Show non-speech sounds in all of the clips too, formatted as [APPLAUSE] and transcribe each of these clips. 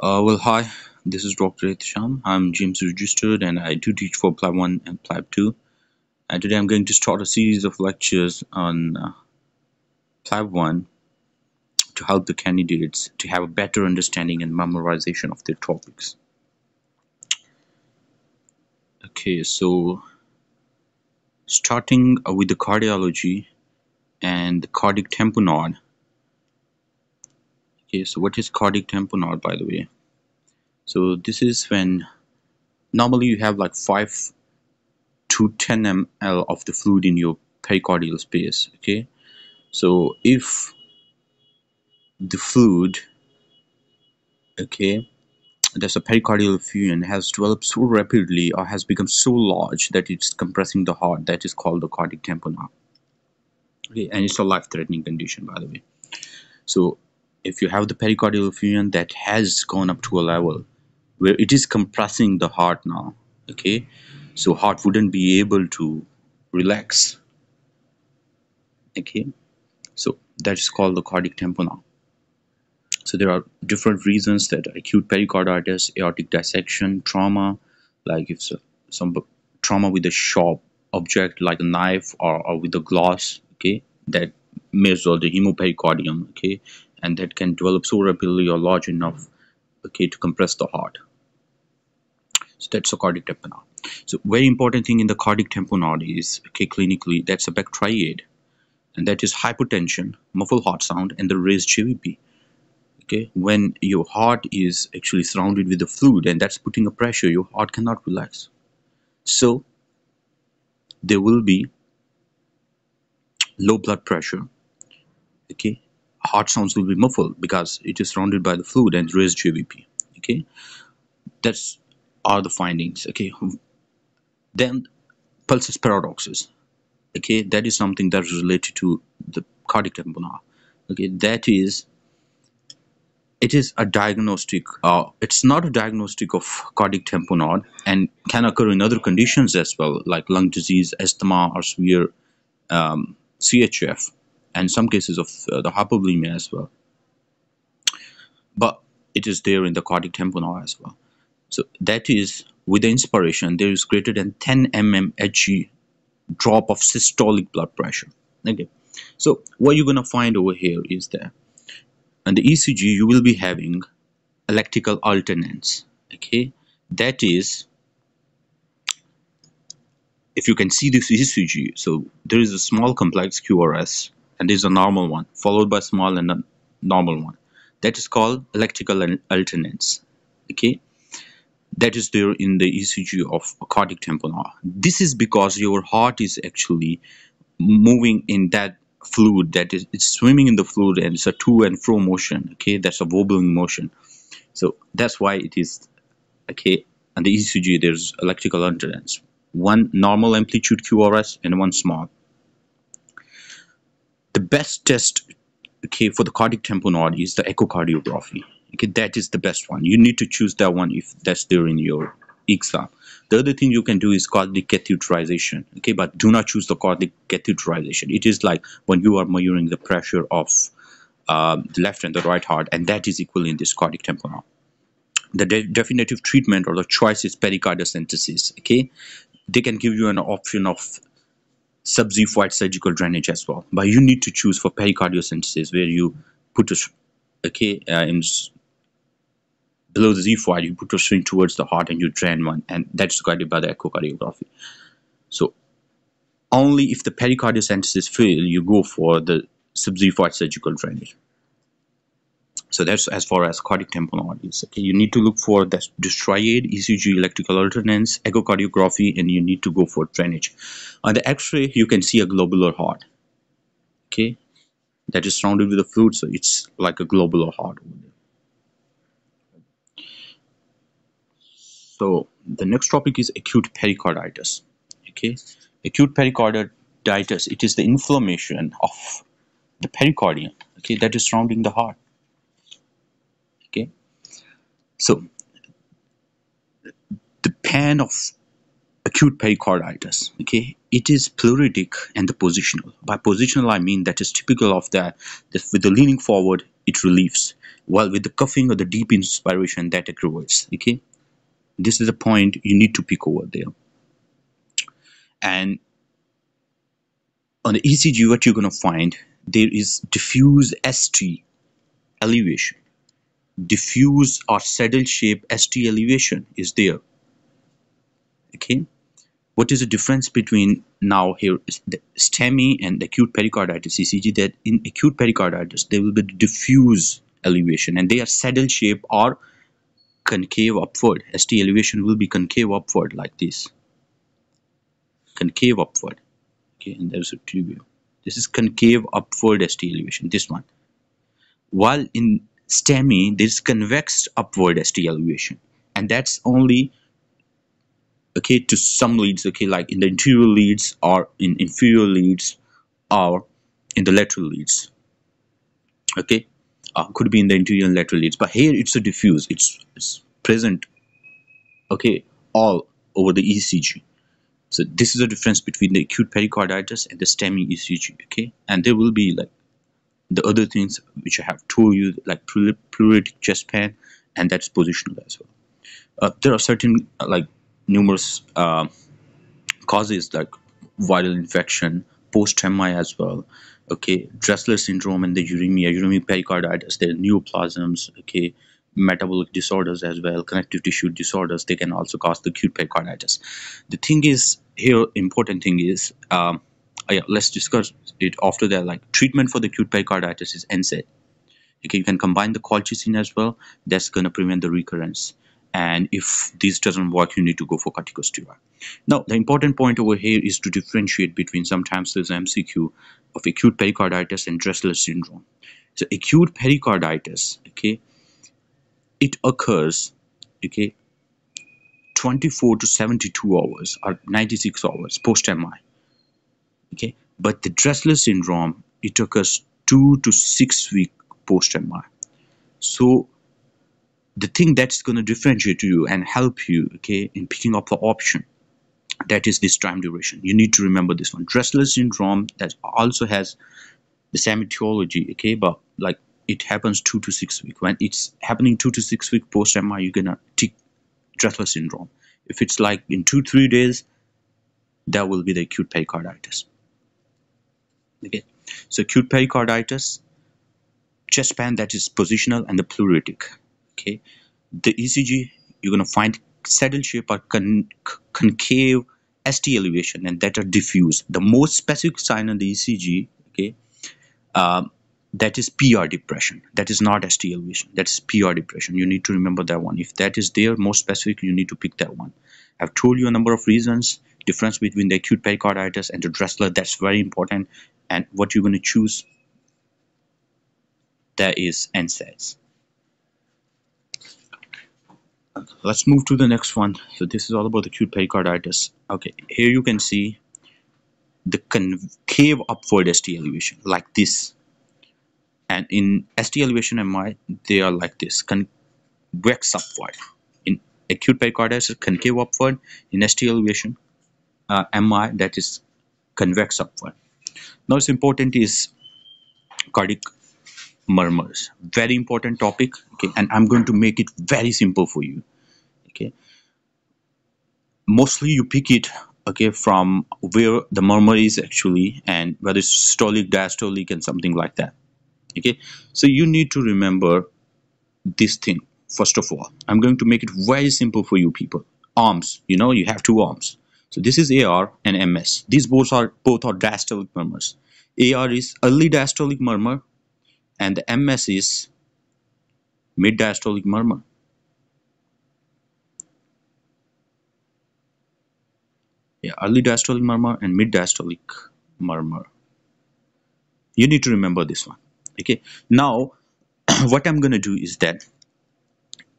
Uh, well, hi, this is Dr. Ahtsham. I'm James registered and I do teach for PLAB 1 and PLAB 2. And today I'm going to start a series of lectures on uh, PLAB 1 to help the candidates to have a better understanding and memorization of their topics. Okay, so starting uh, with the cardiology and the cardiac tamponade. Okay, so what is cardiac tamponade by the way? So this is when normally you have like 5 to 10 ml of the fluid in your pericardial space. Okay, so if the fluid, okay, there's a pericardial effusion has developed so rapidly or has become so large that it's compressing the heart, that is called the cardiac tamponade. Okay, and it's a life-threatening condition by the way. So if you have the pericardial effusion that has gone up to a level where it is compressing the heart now okay? So heart wouldn't be able to relax okay? So that is called the cardiac tamponade. So there are different reasons that acute pericarditis aortic dissection trauma like if some trauma with a sharp object like a knife or, or with a glass okay? That may measure the hemopericardium okay and that can develop so rapidly or large enough okay to compress the heart so that's a cardiac tamponade. So very important thing in the cardiac tamponade is okay clinically that's a Beck triad and that is hypotension, muffled heart sound and the raised JVP. Okay, when your heart is actually surrounded with the fluid and that's putting a pressure, your heart cannot relax. So there will be low blood pressure. Okay, heart sounds will be muffled because it is surrounded by the fluid and raised JVP. Okay, that's are the findings okay then pulsus paradoxus. okay that is something that is related to the cardiac tamponade okay that is it is a diagnostic uh, it's not a diagnostic of cardiac tamponade and can occur in other conditions as well like lung disease asthma or severe um, CHF and some cases of uh, the hypovolemia as well but it is there in the cardiac tamponade as well so that is with the inspiration, there is greater than 10 mm Hg drop of systolic blood pressure. Okay. So what you're going to find over here is that and the ECG, you will be having electrical alternance. Okay. That is, if you can see this ECG, so there is a small complex QRS and this is a normal one followed by small and a normal one. That is called electrical alternance. Okay? That is there in the ECG of cardiac tamponade. This is because your heart is actually moving in that fluid that is it's swimming in the fluid and it's a to and fro motion. Okay? That's a wobbling motion. So that's why it is okay? And the ECG there's electrical alternance. One normal amplitude QRS and one small the best test okay for the cardiac tamponade is the echocardiography. Okay that is the best one. You need to choose that one if that's in your exam. The other thing you can do is cardiac catheterization. Okay but do not choose the cardiac catheterization. It is like when you are measuring the pressure of uh, the left and the right heart and that is equal in this cardiac tamponade. The de definitive treatment or the choice is pericardiocentesis okay they can give you an option of subxiphoid surgical drainage as well but you need to choose for pericardiocentesis where you put a okay uh, in below the xiphoid, you put your string towards the heart and you drain one, and that's guided by the echocardiography. So only if the pericardiocentesis fail, you go for the subxiphoid surgical drainage. So that's as far as cardiac tamponade is. Okay, you need to look for the triad, ECG, electrical alternance, echocardiography, and you need to go for drainage. On the X-ray, you can see a globular heart. Okay, that is surrounded with a fluid, so it's like a globular heart. So the next topic is acute pericarditis. Okay, acute pericarditis. It is the inflammation of the pericardium. Okay, that is surrounding the heart. So the pain of acute pericarditis. Okay, it is pleuritic and the positional. By positional, I mean that is typical of that. That with the leaning forward, it relieves while with the coughing or the deep inspiration that aggravates okay this is the point you need to pick over there and on the ECG what you're going to find there is diffuse ST elevation diffuse or saddle shape ST elevation is there. Okay. What is the difference between now here the STEMI and acute pericarditis? ECG that in acute pericarditis there will be diffuse elevation and they are saddle shape or concave upward. ST elevation will be concave upward like this. Concave upward. Okay and there's a tribute this is concave upward ST elevation this one. While in STEMI there's convex upward ST elevation and that's only okay to some leads okay like in the anterior leads or in inferior leads or in the lateral leads. Okay? Uh, could be in the anterior and lateral leads. But here it's a diffuse. It's, it's present okay all over the ECG so this is the difference between the acute pericarditis and the STEMI ECG okay? And there will be like the other things which I have told you like pleuritic chest pain and that's positional as well. Uh, there are certain uh, like numerous uh, causes like viral infection post-MI as well okay? Dressler syndrome and the uremia uremic pericarditis there are neoplasms okay? Metabolic disorders as well connective tissue disorders they can also cause the acute pericarditis. The thing is here important thing is um, Uh, yeah, let's discuss it after that like treatment for the acute pericarditis is NSAID okay you can combine the colchicine as well. That's going to prevent the recurrence. And if this doesn't work you need to go for corticosteroid. Now the important point over here is to differentiate between sometimes there's mcq of acute pericarditis and dressler syndrome. So acute pericarditis okay it occurs okay 24 to 72 hours or 96 hours post mi okay? But the dressler syndrome it took us two to six week post mi so the thing that's going to differentiate you and help you okay in picking up the option that is this time duration. You need to remember this one. Dressler syndrome that also has the same etiology okay but like it happens two to six week. When it's happening two to six week post mi you're gonna tick dressler syndrome. If it's like in two three days that will be the acute pericarditis okay. So acute pericarditis chest pain that is positional and the pleuritic. Okay. The ECG you're going to find saddle shape or con concave ST elevation and that are diffuse. The most specific sign on the ECG okay um, that is PR depression. That is not ST elevation. That's PR depression. You need to remember that one. If that is there more specific you need to pick that one. I've told you a number of reasons difference between the acute pericarditis and the Dressler that's very important. And what you're going to choose that is NSAIDs. Let's move to the next one. So this is all about acute pericarditis. Okay here you can see the concave upward ST elevation like this. And in ST elevation MI they are like this convex upward. In acute pericarditis concave upward. In ST elevation uh, MI that is convex upward. Now it's important is cardiac murmurs. Very important topic okay and i'm going to make it very simple for you okay. Mostly you pick it okay from where the murmur is actually and whether it's systolic diastolic and something like that okay. So you need to remember this thing first of all. I'm going to make it very simple for you people. Arms you know you have two arms so this is ar and ms these both are both are diastolic murmurs ar is early diastolic murmur and the MS is mid-diastolic murmur. Yeah, early diastolic murmur and mid-diastolic murmur. You need to remember this one. Okay. Now, [CLEARS THROAT] what I'm going to do is that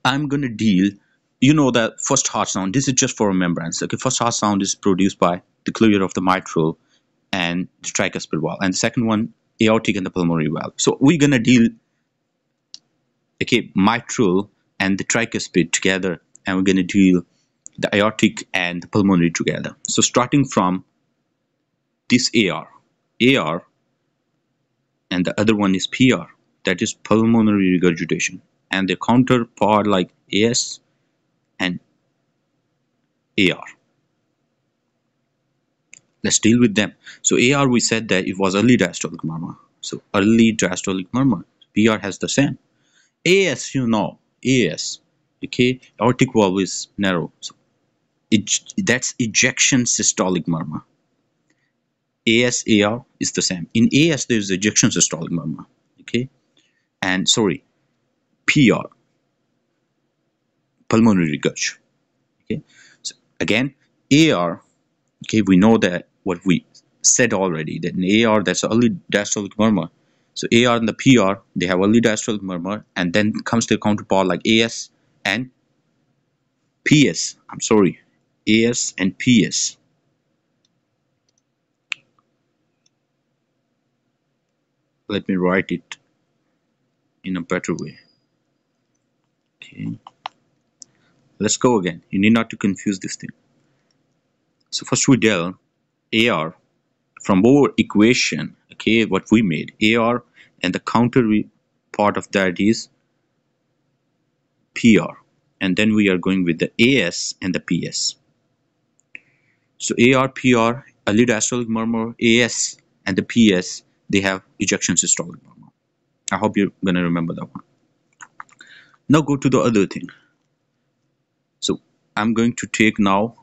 I'm going to deal, you know, that first heart sound. This is just for remembrance. Okay. First heart sound is produced by the clear of the mitral and the tricuspid wall. And the second one aortic and the pulmonary valve. So we're to deal, okay, mitral and the tricuspid together, and we're to deal the aortic and the pulmonary together. So starting from this AR, AR, and the other one is PR. that is pulmonary regurgitation and the counterpart like AS and AR let's deal with them. So AR we said that it was early diastolic murmur. So early diastolic murmur PR has the same. AS you know AS okay? Aortic valve is narrow. So it, that's ejection systolic murmur. ASAR is the same. In AS there is ejection systolic murmur okay? And sorry PR pulmonary regurg okay? So again AR okay we know that what we said already that in AR that's early diastolic murmur. So AR and the PR they have early diastolic murmur and then comes the counterpart like AS and PS I'm sorry AS and PS let me write it in a better way. Okay let's go again. You need not to confuse this thing. So first we del AR from our equation okay what we made. AR and the counter part of that is PR and then we are going with the AS and the PS so AR PR early diastolic murmur AS and the PS they have ejection systolic murmur. I hope you're gonna remember that one. Now go to the other thing I'm going to take now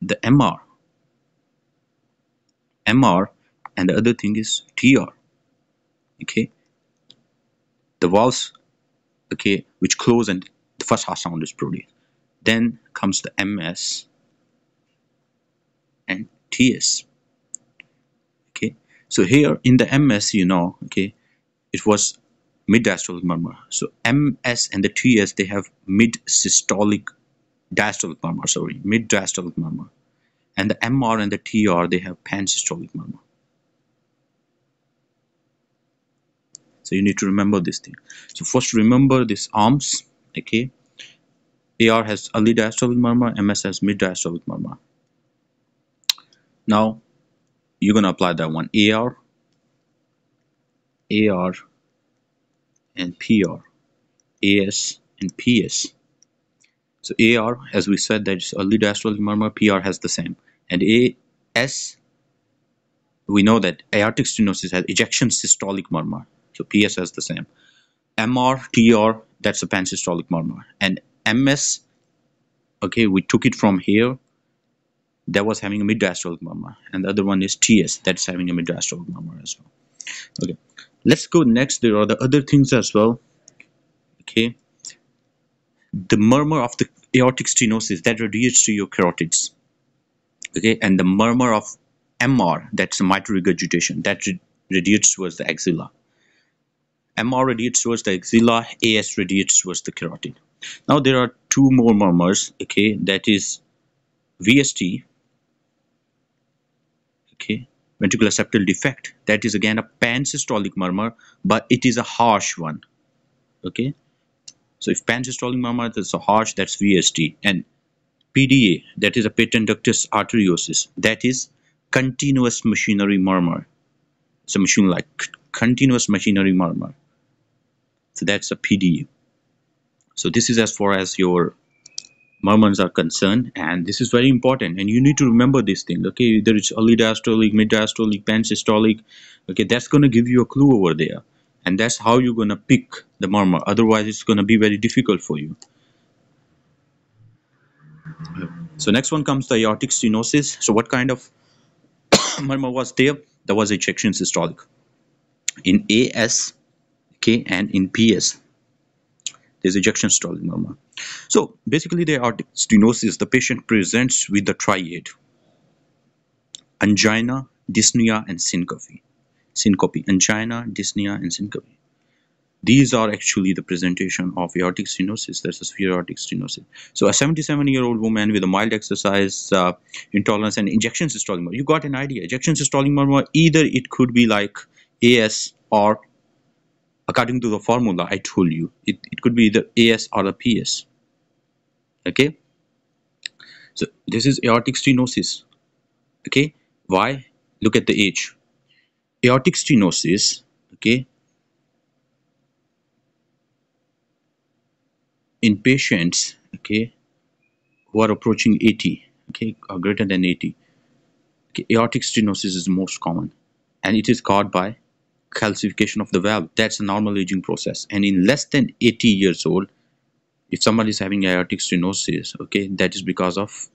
the MR MR and the other thing is TR okay? The valves okay which close and the first harsh sound is produced then comes the MS and TS okay? So here in the MS you know okay it was mid diastolic murmur so MS and the TS they have mid systolic diastolic murmur, sorry, mid-diastolic murmur. And the MR and the TR, they have pan-systolic murmur. So you need to remember this thing. So first remember this arms, okay. AR has early diastolic murmur, MS has mid-diastolic murmur. Now you're gonna apply that one AR, AR, and PR, AS, and PS. So AR, as we said, that's early diastolic murmur. PR has the same, and AS, we know that aortic stenosis has ejection systolic murmur. So PS has the same. MR, TR, that's a pansystolic murmur, and MS, okay, we took it from here. That was having a mid diastolic murmur, and the other one is TS, that's having a mid diastolic murmur as well. Okay, let's go next. There are the other things as well. Okay, the murmur of the aortic stenosis that radiates to your carotids. Okay. And the murmur of MR that's a mitral regurgitation that radiates towards the axilla. MR radiates towards the axilla AS radiates towards the carotid now there are two more murmurs. Okay. That is okay ventricular septal defect that is again a pansystolic murmur but it is a harsh one okay so if pansystolic murmur is a harsh, that's VSD. And PDA, that is a patent ductus arteriosus, that is continuous machinery murmur. It's a machine like continuous machinery murmur. So that's a PDA. So this is as far as your murmurs are concerned and this is very important and you need to remember this thing okay? Whether it's early diastolic mid diastolic pansystolic okay? That's going to give you a clue over there and that's how you're going to pick the murmur otherwise it's going to be very difficult for you. So next one comes the aortic stenosis. So what kind of [COUGHS] murmur was there? There was ejection systolic in AS okay and in PS there's ejection murmur so basically the aortic stenosis the patient presents with the triad angina dyspnea and syncope syncope, angina, dyspnea, and syncope. These are actually the presentation of aortic stenosis. That's a severe aortic stenosis. So a 77-year-old woman with a mild exercise uh, intolerance and injection systolic murmur. You got an idea. Ejection systolic murmur, either it could be like AS or according to the formula I told you, it, it could be either AS or a PS. Okay. So this is aortic stenosis. Okay. Why? Look at the age aortic stenosis okay in patients okay who are approaching 80 okay or greater than 80 okay, aortic stenosis is most common and it is caused by calcification of the valve that's a normal aging process. And in less than 80 years old if somebody is having aortic stenosis okay that is because of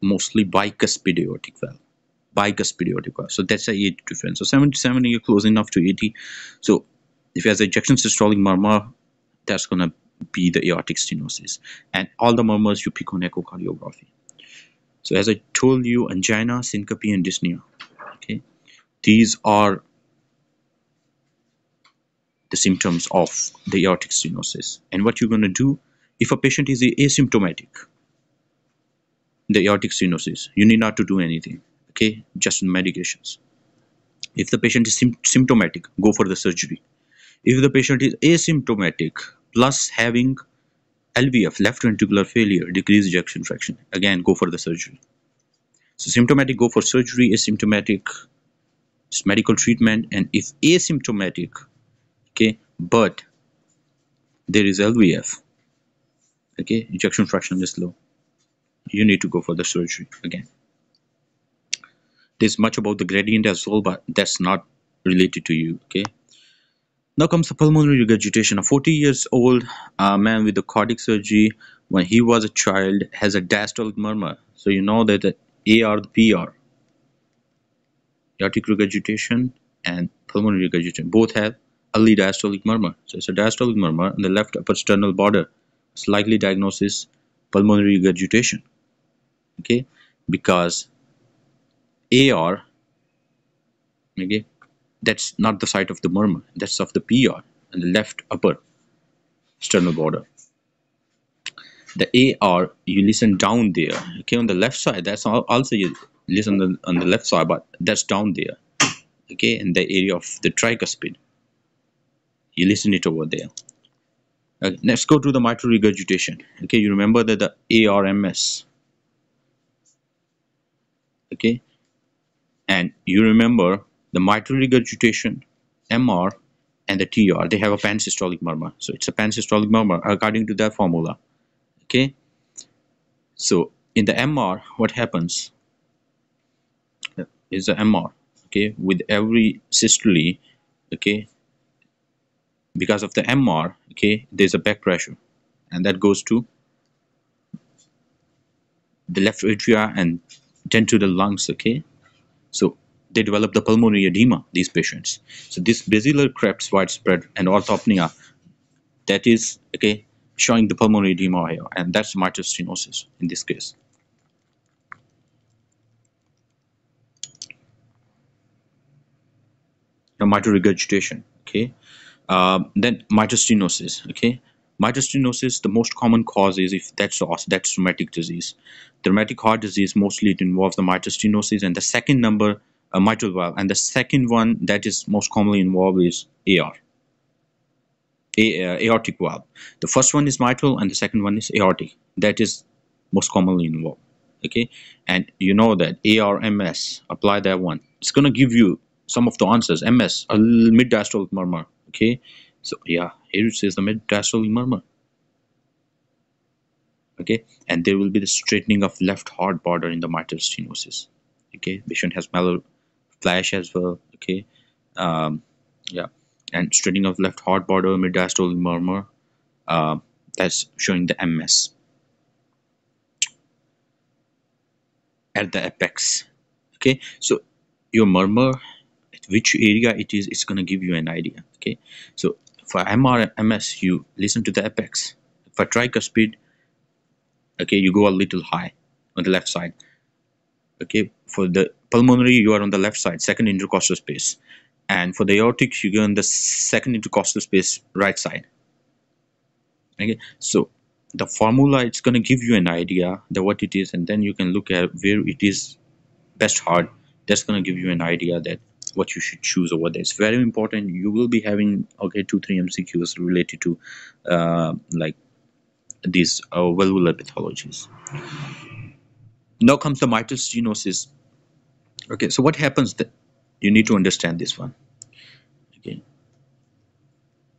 mostly bicuspid aortic valve bicuspid aortic valve. So that's a age difference. So 77 you're close enough to 80 so if he has ejection systolic murmur that's going to be the aortic stenosis. And all the murmurs you pick on echocardiography. So as i told you angina syncope and dyspnea okay these are the symptoms of the aortic stenosis and what you're going to do if a patient is asymptomatic the aortic stenosis you need not to do anything okay just medications if the patient is symptomatic go for the surgery if the patient is asymptomatic plus having LVF, left ventricular failure, decreased ejection fraction. Again, go for the surgery. So symptomatic, go for surgery. Asymptomatic, medical treatment. And if asymptomatic, okay, but there is LVF, okay, ejection fraction is low, you need to go for the surgery again. There's much about the gradient as well, but that's not related to you, okay. Now comes the pulmonary regurgitation. A 40 years old uh, man with the cardiac surgery when he was a child has a diastolic murmur. So you know that the AR, the PR, aortic regurgitation and pulmonary regurgitation both have early diastolic murmur. So it's a diastolic murmur on the left upper sternal border. It's likely diagnosis pulmonary regurgitation. Okay, because AR, okay, that's not the site of the murmur that's of the PR and the left upper sternal border the AR you listen down there okay on the left side that's also you listen on the, on the left side but that's down there okay in the area of the tricuspid you listen it over there uh, let's go to the mitral regurgitation okay you remember that the ARMS okay and you remember the mitral regurgitation, MR, and the TR, they have a pansystolic murmur. So it's a pansystolic murmur according to that formula. Okay. So in the MR, what happens is the MR. Okay, with every systole, okay, because of the MR, okay, there's a back pressure, and that goes to the left atria and then to the lungs. Okay, so they develop the pulmonary edema, these patients. So this basilar creps widespread and orthopnea, that is, okay, showing the pulmonary edema here, and that's mitral stenosis in this case. Now mitral regurgitation, okay. Um, then mitral stenosis, okay. Mitral stenosis, the most common cause is if that's that's rheumatic disease. The rheumatic heart disease mostly it involves the mitral stenosis, and the second number a mitral valve and the second one that is most commonly involved is AR a, uh, aortic valve. The first one is mitral and the second one is aortic. That is most commonly involved okay? And you know that ARMS apply that one. It's gonna give you some of the answers. MS a mid diastolic murmur okay. So yeah here it says the diastolic murmur. Okay. And there will be the straightening of left heart border in the mitral stenosis. Okay. Patient has malar flush as well. Okay. Um, yeah. And straightening of left heart border diastolic murmur. Uh, that's showing the MS at the apex. Okay. So your murmur which area it is it's going to give you an idea okay? So for MR MS you listen to the apex. For tricuspid okay you go a little high on the left side okay? For the pulmonary you are on the left side second intercostal space. And for the aortic you go on the second intercostal space right side. Okay so the formula it's going to give you an idea that what it is and then you can look at where it is best hard. That's going to give you an idea that what you should choose over there. It's very important. You will be having okay two three mcqs related to uh, like these uh, valvular pathologies. Now comes the mitral stenosis. Okay so what happens that you need to understand this one. Okay.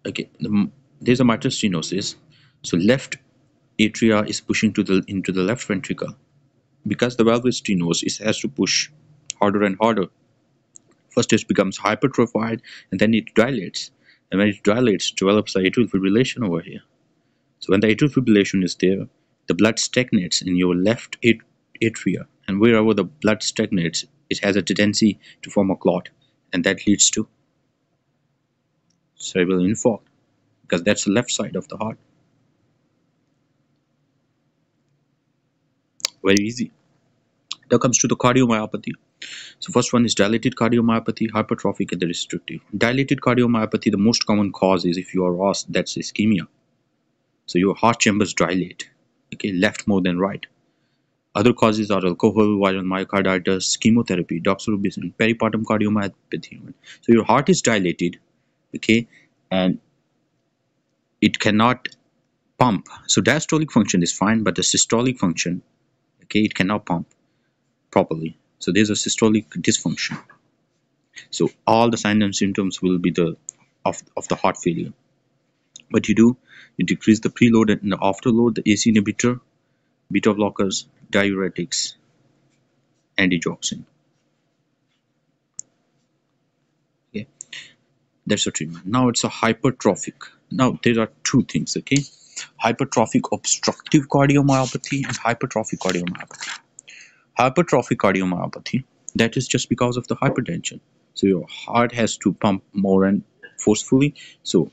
Okay the, there's a mitral stenosis. So left atria is pushing to the into the left ventricle. Because the valve is it has to push harder and harder first it becomes hypertrophied and then it dilates. And when it dilates develops the atrial fibrillation over here. So when the atrial fibrillation is there the blood stagnates in your left atria. And wherever the blood stagnates it has a tendency to form a clot and that leads to cerebral infarct because that's the left side of the heart. Very easy. Now comes to the cardiomyopathy so first one is dilated cardiomyopathy hypertrophic and the restrictive dilated cardiomyopathy the most common cause is if you are asked that's ischemia so your heart chambers dilate okay left more than right other causes are alcohol, viral myocarditis, chemotherapy, doxorubicin, peripartum cardiomyopathy. So your heart is dilated, okay, and it cannot pump. So diastolic function is fine, but the systolic function, okay, it cannot pump properly. So there's a systolic dysfunction. So all the signs and symptoms will be the of, of the heart failure. What you do, you decrease the preload and the afterload, the ACE inhibitor, beta blockers, diuretics, digoxin. Okay, that's a treatment. Now it's a hypertrophic. Now there are two things. Okay, hypertrophic obstructive cardiomyopathy and hypertrophic cardiomyopathy. Hypertrophic cardiomyopathy that is just because of the hypertension. So your heart has to pump more and forcefully, so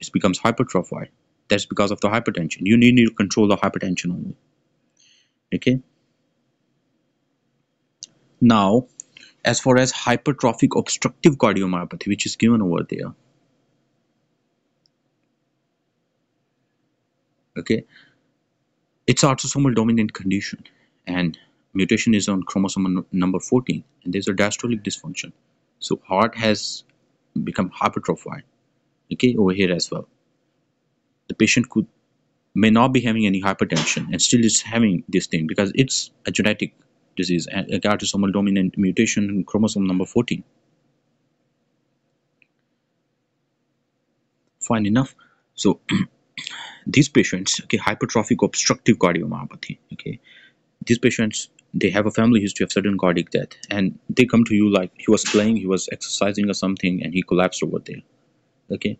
it becomes hypertrophied. That's because of the hypertension. You need to control the hypertension only okay now as far as hypertrophic obstructive cardiomyopathy which is given over there okay it's autosomal dominant condition and mutation is on chromosome number 14 and there's a diastolic dysfunction. So heart has become hypertrophied okay over here as well. The patient could may not be having any hypertension and still is having this thing because it's a genetic disease a autosomal dominant mutation in chromosome number 14 fine enough. So [CLEARS THROAT] these patients okay hypertrophic obstructive cardiomyopathy okay these patients they have a family history of sudden cardiac death and they come to you like he was playing he was exercising or something and he collapsed over there. Okay?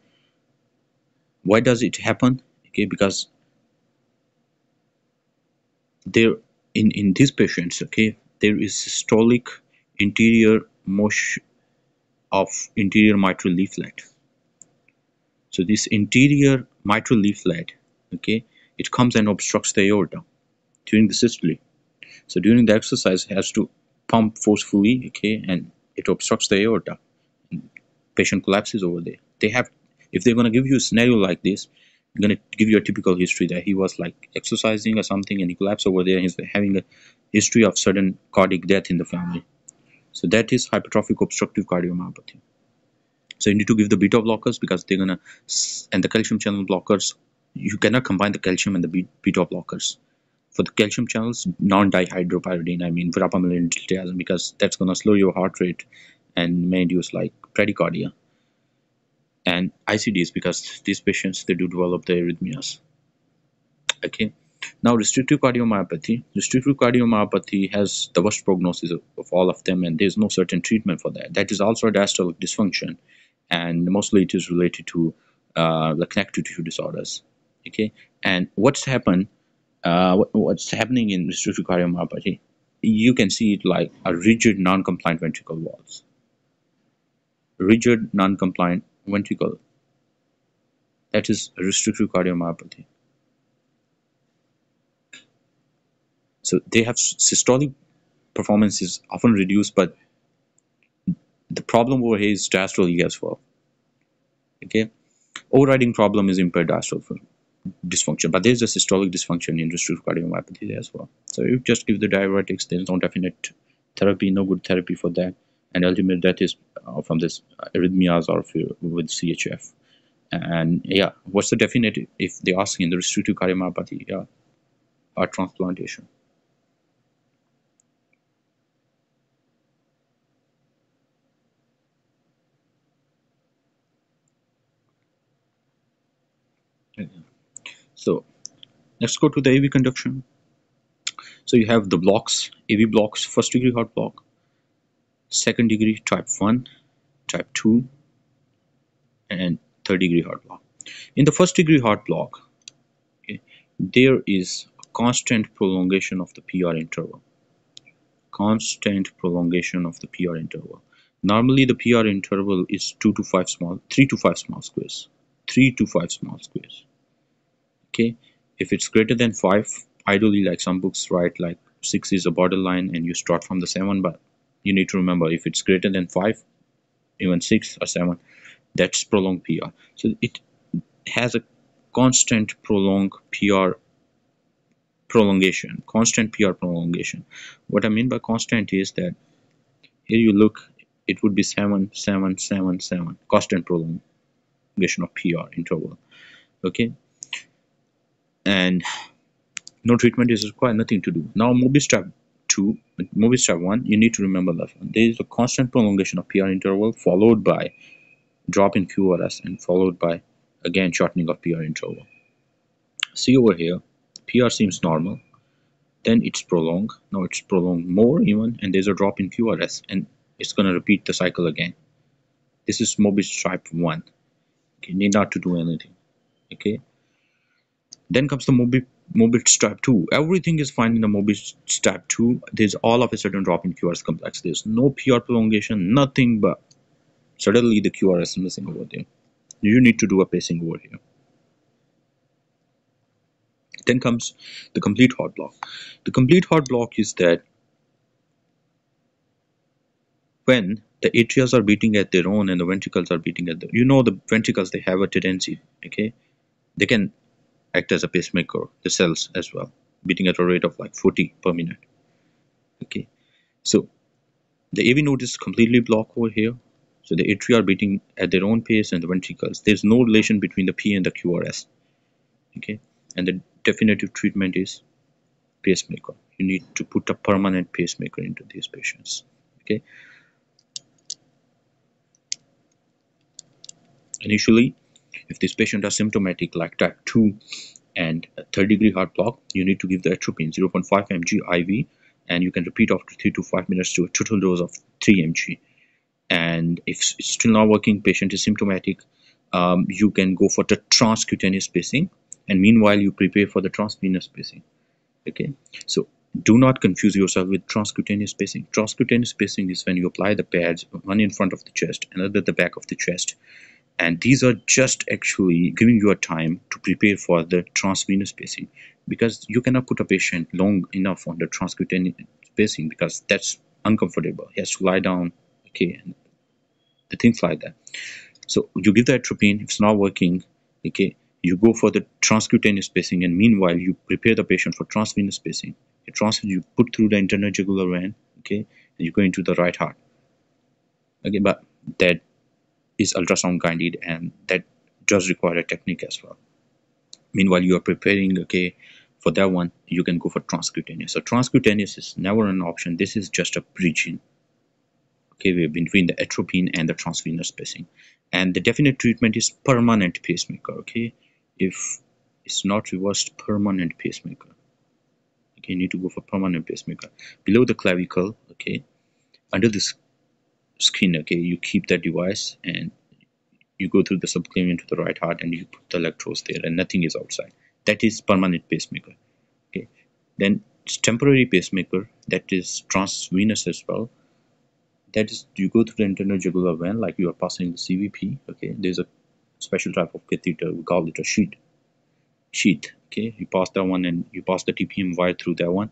Why does it happen? Okay because there in in these patients okay there is systolic anterior motion of anterior mitral leaflet. So this anterior mitral leaflet okay it comes and obstructs the aorta during the systole so during the exercise it has to pump forcefully okay and it obstructs the aorta patient collapses over there they have if they're going to give you a scenario like this I'm going to give you a typical history that he was like exercising or something and he collapsed over there. He's having a history of sudden cardiac death in the family. So that is hypertrophic obstructive cardiomyopathy. So you need to give the beta blockers because they're gonna and the calcium channel blockers. You cannot combine the calcium and the beta blockers. For the calcium channels, non-dihydropyridine, I mean verapamil diltiazem, because that's gonna slow your heart rate and may induce like bradycardia and ICDs because these patients they do develop the arrhythmias. Okay. Now restrictive cardiomyopathy. Restrictive cardiomyopathy has the worst prognosis of, of all of them and there's no certain treatment for that. That is also a diastolic dysfunction and mostly it is related to uh, the connective tissue disorders. Okay. And what's happened uh, what, what's happening in restrictive cardiomyopathy you can see it like a rigid non-compliant ventricle walls rigid non-compliant ventricle. That is restrictive cardiomyopathy. So they have systolic performance is often reduced, but the problem over here is diastole as well. Okay, overriding problem is impaired diastole dysfunction, but there's a systolic dysfunction in restrictive cardiomyopathy as well. So you just give the diuretics, there's no definite therapy, no good therapy for that and ultimate death is uh, from this arrhythmias or with CHF. And yeah, what's the definite if they ask in the restrictive cardiomyopathy? Yeah, heart transplantation. So let's go to the AV conduction. So you have the blocks, AV blocks, first degree heart block, second degree type 1, type 2, and third degree heart block. In the first degree heart block, okay, there is a constant prolongation of the PR interval. Constant prolongation of the PR interval. Normally the PR interval is 2 to 5 small, 3 to 5 small squares. 3 to 5 small squares. Okay, if it's greater than 5, ideally like some books write like 6 is a borderline and you start from the 7, but you need to remember if it's greater than 5, even 6 or 7, that's prolonged PR. So it has a constant prolonged PR prolongation, constant PR prolongation. What I mean by constant is that here you look, it would be 7, 7, 7, 7, constant prolongation of PR interval. Okay, and no treatment is required, nothing to do. Now, Mobitz type 2, Mobitz type 1, you need to remember that. There is a constant prolongation of PR interval followed by drop in QRS and followed by again shortening of PR interval. See over here, PR seems normal, then it's prolonged, now it's prolonged more even, and there's a drop in QRS, and it's going to repeat the cycle again. This is Mobitz type 1. Okay, need not to do anything. Okay. Then comes the Mobitz, Mobitz type 2. Everything is fine in the Mobitz type 2. There's all of a sudden drop in QRS complex. There's no PR prolongation, nothing but suddenly the QRS is missing over there. You need to do a pacing over here. Then comes the complete heart block. The complete heart block is that when the atrias are beating at their own and the ventricles are beating at the you know the ventricles they have a tendency okay they can act as a pacemaker the cells as well beating at a rate of like 40 per minute. Okay. So the AV node is completely blocked over here. So the atria are beating at their own pace and the ventricles. There's no relation between the P and the QRS okay. And the definitive treatment is pacemaker. You need to put a permanent pacemaker into these patients. Okay. Initially if this patient are symptomatic like type 2 and third degree heart block you need to give the atropine 0.5 mg iv and you can repeat after 3 to 5 minutes to a total dose of 3 mg. And if it's still not working patient is symptomatic um, you can go for the transcutaneous pacing and meanwhile you prepare for the transvenous pacing okay? So do not confuse yourself with transcutaneous pacing transcutaneous pacing is when you apply the pads one in front of the chest another at the back of the chest and these are just actually giving you a time to prepare for the transvenous pacing because you cannot put a patient long enough on the transcutaneous pacing because that's uncomfortable. He has to lie down okay and the things like that. So you give the atropine if it's not working okay you go for the transcutaneous pacing and meanwhile you prepare the patient for transvenous pacing you trans you put through the internal jugular vein okay and you go into the right heart. Okay but that is ultrasound guided and that does require a technique as well. Meanwhile you are preparing okay for that one you can go for transcutaneous. So transcutaneous is never an option. This is just a bridging. Okay between the atropine and the transvenous pacing and the definite treatment is permanent pacemaker okay? If it's not reversed permanent pacemaker. Okay you need to go for permanent pacemaker. Below the clavicle okay under this skin okay? You keep that device and you go through the subclavian to the right heart and you put the electrodes there and nothing is outside. That is permanent pacemaker okay? Then it's temporary pacemaker that is transvenous as well. That is you go through the internal jugular vein like you are passing the CVP okay? There's a special type of catheter we call it a sheet sheath okay? You pass that one and you pass the TPM wire through that one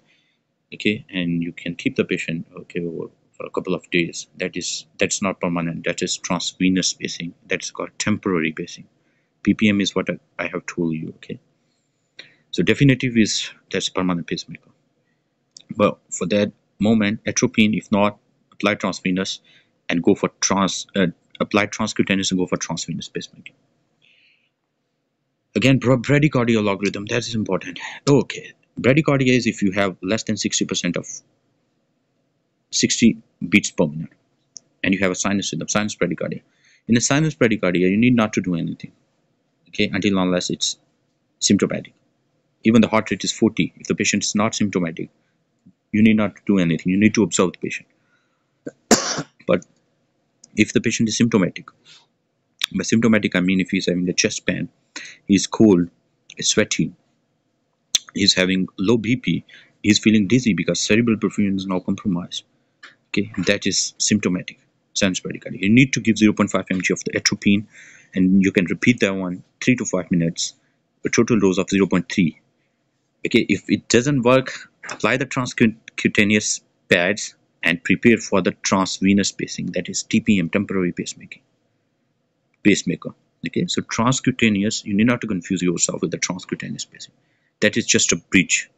okay? And you can keep the patient okay over for a couple of days. That is that's not permanent. That is transvenous pacing that's called temporary pacing ppm is what I, have told you okay? So definitive is that's permanent pacemaker. But for that moment atropine if not apply transvenous and go for trans uh, apply transcutaneous and go for transvenous pacemaker. Again bradycardia algorithm that is important. Okay bradycardia is if you have less than 60 percent of 60 beats per minute and you have a sinus rhythm, sinus bradycardia. In a sinus bradycardia, you need not to do anything, okay, until unless it's symptomatic. Even the heart rate is 40. If the patient is not symptomatic, you need not to do anything. You need to observe the patient. [COUGHS] but if the patient is symptomatic, by symptomatic I mean if he's having a chest pain, he's cold, he's sweaty, he's having low BP, he's feeling dizzy because cerebral perfusion is now compromised. Okay, that is symptomatic. Bradycardia. You need to give 0.5 mg of the atropine, and you can repeat that one three to five minutes. A total dose of 0.3. Okay, if it doesn't work, apply the transcutaneous pads and prepare for the transvenous pacing, that is TPM, temporary pacemaking. Pacemaker. Okay, so transcutaneous, you need not to confuse yourself with the transcutaneous pacing. That is just a bridge.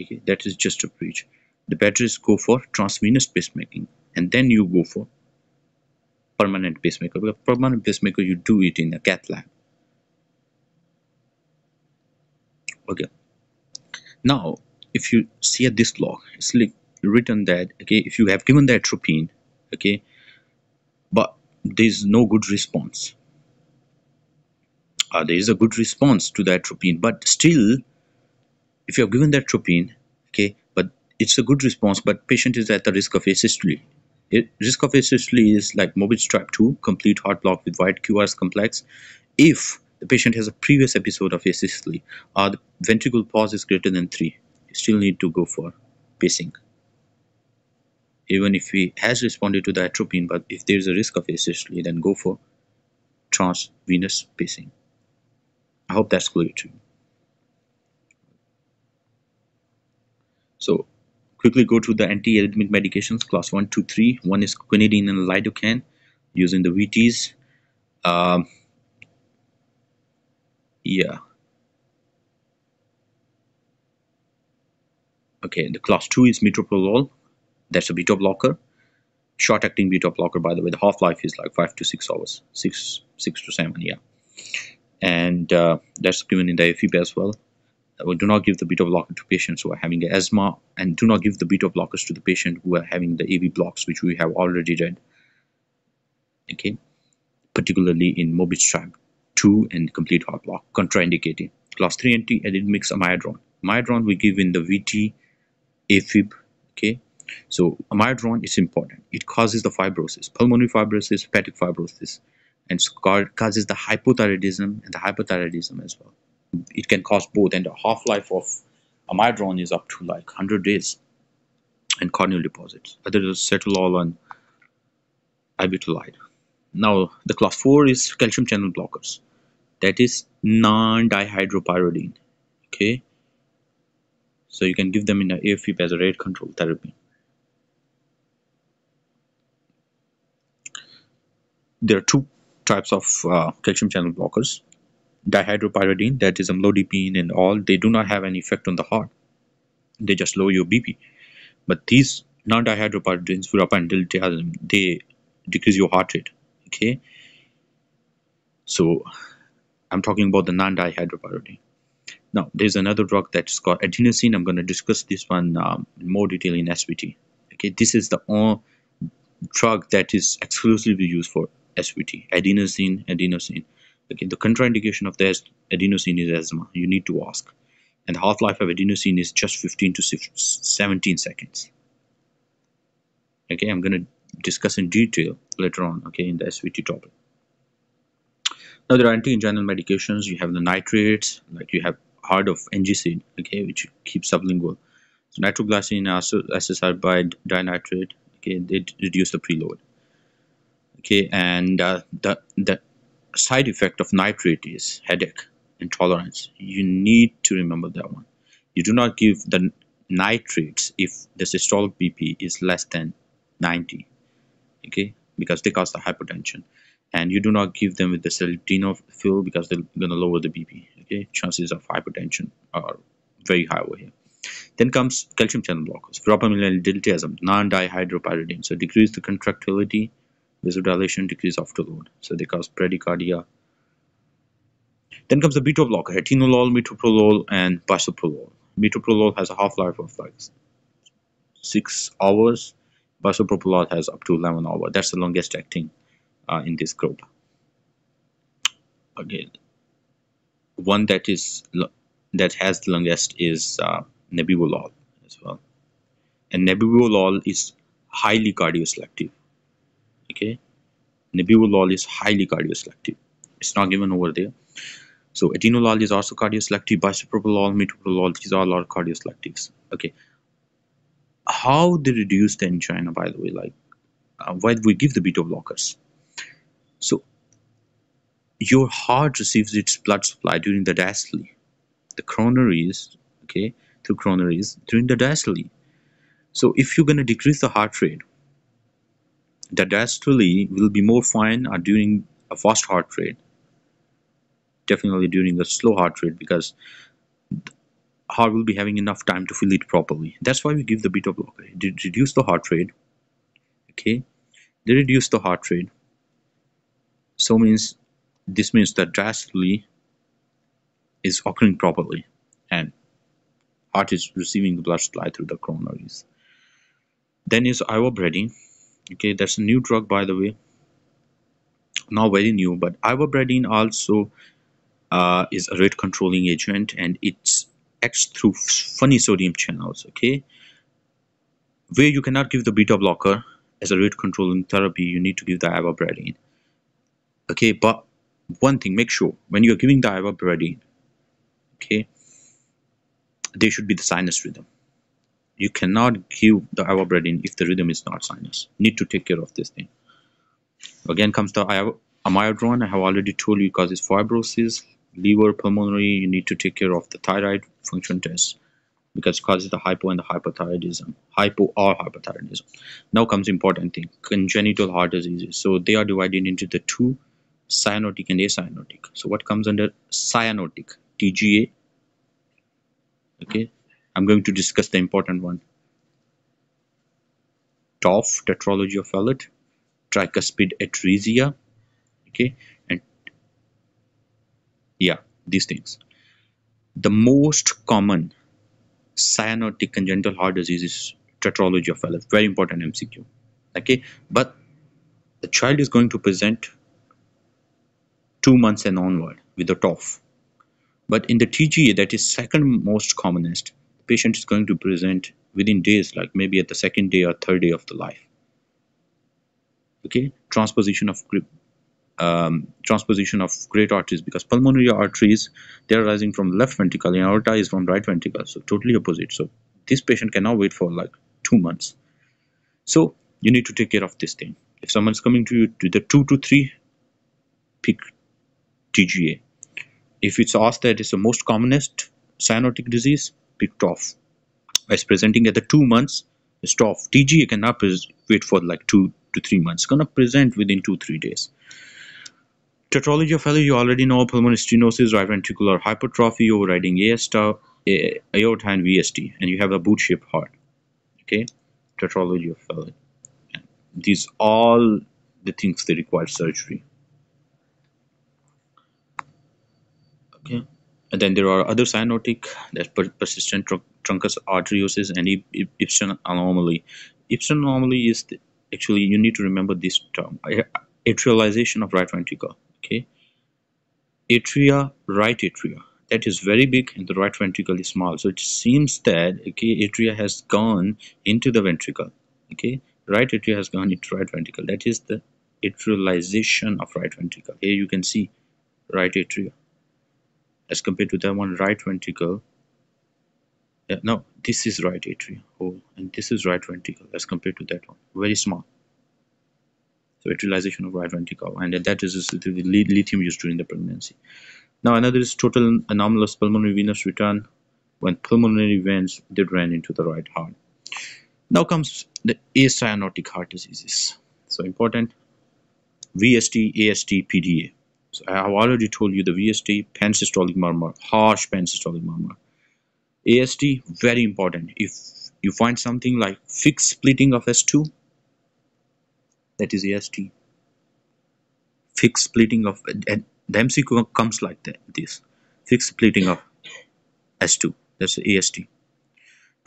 Okay, that is just a bridge. The better is go for transvenous pacemaking, and then you go for permanent pacemaker. Because permanent pacemaker, you do it in a cath lab. Okay. Now, if you see at this log, it's like written that okay, if you have given the atropine, okay, but there is no good response. Uh, there is a good response to the atropine, but still, if you have given the atropine, okay, but it's a good response, but patient is at the risk of asystole. It, risk of asystole is like Mobitz type 2, complete heart block with wide QRS complex. If the patient has a previous episode of asystole or the ventricle pause is greater than 3, you still need to go for pacing even if he has responded to the atropine but if there is a risk of asystole then go for transvenous pacing i hope that's clear to you so quickly go to the anti-arrhythmic medications class 1 2 3 one is quinidine and lidocaine using the vts um, yeah. Okay the class 2 is metoprolol. That's a beta blocker. Short acting beta blocker by the way. The half-life is like five to six hours. Six six to seven yeah. And uh, that's given in the AFib as well we do not give the beta blocker to patients who are having asthma and do not give the beta blockers to the patient who are having the AV blocks which we have already read. Okay? Particularly in Mobitz type 2 and complete heart block contraindicated class 3 anti-arrhythmics amiodarone amiodarone we give in the VT AFib okay? So amiodarone is important. It causes the fibrosis, pulmonary fibrosis, hepatic fibrosis, and causes the hypothyroidism and the hyperthyroidism as well. It can cause both, and the half-life of amiodarone is up to like 100 days and corneal deposits. Other than sotalol and ibutilide. Now, the class 4 is calcium channel blockers. That is non-dihydropyridine. Okay. So you can give them in a AFib as a rate control therapy. there are two types of uh, calcium channel blockers dihydropyridine that is amlodipine and all they do not have any effect on the heart. They just lower your bp but these non-dihydropyridines and diltiazem they decrease your heart rate okay? So i'm talking about the non-dihydropyridine. Now there's another drug that's called adenosine. I'm going to discuss this one um, in more detail in svt okay? This is the only drug that is exclusively used for SVT, adenosine, adenosine. Okay, the contraindication of the adenosine is asthma. You need to ask. And the half-life of adenosine is just 15 to 17 seconds. Okay, I'm going to discuss in detail later on, okay, in the SVT topic. Now there are anti-anginal medications. You have the nitrates, like you have heard of NGC, okay, which keeps sublingual. So nitroglycerin, isosorbide, dinitrate, okay, they reduce the preload okay and uh, the the side effect of nitrate is headache intolerance you need to remember that one. You do not give the nitrates if the systolic bp is less than 90 okay? Because they cause the hypertension and you do not give them with the sildenafil because they're going to lower the bp okay? Chances of hypertension are very high over here. Then comes calcium channel blockers. Diltiazem non-dihydropyridine. So decrease the contractility vasodilation decrease afterload so they cause bradycardia. Then comes the beta blocker atenolol metoprolol and bisoprolol. Metoprolol has a half-life of like six hours. Bisoprolol has up to 11 hours that's the longest acting uh, in this group. Again one that is that has the longest is uh, nebivolol as well. And nebivolol is highly cardioselective okay nebivolol is highly cardioselective it's not given over there. So atenolol is also cardioselective bisoprolol metoprolol these are all cardioselectives okay. How they reduce the angina by the way like uh, why we give the beta blockers? So your heart receives its blood supply during the diastole. The coronaries okay through coronaries during the diastole. So if you're going to decrease the heart rate the diastole will be more fine during a fast heart rate. Definitely during a slow heart rate because heart will be having enough time to fill it properly. That's why we give the beta blocker. It reduce the heart rate. Okay? They reduce the heart rate. So means this means that diastole is occurring properly and heart is receiving the blood supply through the coronaries. Then is ivabradine okay that's a new drug by the way. Not very new but ivabradine also uh, is a rate controlling agent and it acts through funny sodium channels okay? Where you cannot give the beta blocker as a rate controlling therapy you need to give the ivabradine okay but one thing make sure when you're giving the ivabradine okay there should be the sinus rhythm you cannot give the ivabradine if the rhythm is not sinus. Need to take care of this thing. Again comes the amiodarone i have already told you causes fibrosis liver pulmonary. You need to take care of the thyroid function test because it causes the hypo and the hypothyroidism. Hypo or hypothyroidism. Now comes important thing congenital heart diseases. So they are divided into the two cyanotic and acyanotic. So what comes under cyanotic? Tga okay i'm going to discuss the important one. TOF, tetralogy of Fallot, tricuspid atresia, okay, and yeah these things. The most common cyanotic congenital heart disease is tetralogy of Fallot very important MCQ okay but the child is going to present two months and onward with the TOF but in the TGA that is second most commonest patient is going to present within days like maybe at the second day or third day of the life. Okay? Transposition of um, transposition of great arteries because pulmonary arteries they are rising from left ventricle and aorta is from right ventricle so totally opposite. So this patient cannot wait for like two months. So you need to take care of this thing. If someone's coming to you to the two to three peak TGA if it's asked that it's the most commonest cyanotic disease picked off as presenting at the two months stop TGA cannot wait for like two to three months gonna present within two three days Tetralogy of Fallot, you already know pulmonary stenosis, right ventricular hypertrophy, overriding aorta, aorta and VSD, and you have a boot-shaped heart. Okay, tetralogy of Fallot. These all the things that require surgery. Okay, and then there are other cyanotic, that's persistent tr truncus arteriosus and Ebstein anomaly. Ebstein anomaly is the, actually you need to remember this term atrialization of right ventricle okay? Atria right atria that is very big and the right ventricle is small. So it seems that okay atria has gone into the ventricle okay? Right atria has gone into right ventricle. That is the atrialization of right ventricle. Here you can see right atria as compared to that one right ventricle. Yeah, no this is right atria oh and this is right ventricle as compared to that one. Very small. So atrialization of right ventricle and that is the lithium used during the pregnancy. Now another is total anomalous pulmonary venous return. When pulmonary veins did run into the right heart. Now comes the acyanotic heart diseases. So important. VSD, ASD, PDA. So I have already told you the VSD, pansystolic murmur, harsh pansystolic murmur. ASD, very important. If you find something like fixed splitting of S2, that is ASD. Fixed splitting of the MCQ comes like that, this fixed splitting of S2. That's ASD.